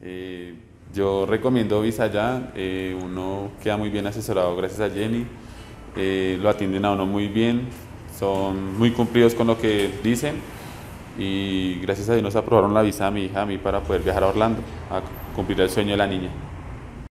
Eh, yo recomiendo Visa allá, eh, uno queda muy bien asesorado gracias a Jenny, eh, lo atienden a uno muy bien, son muy cumplidos con lo que dicen y gracias a Dios nos aprobaron la visa a mi hija, a mí para poder viajar a Orlando, a cumplir el sueño de la niña.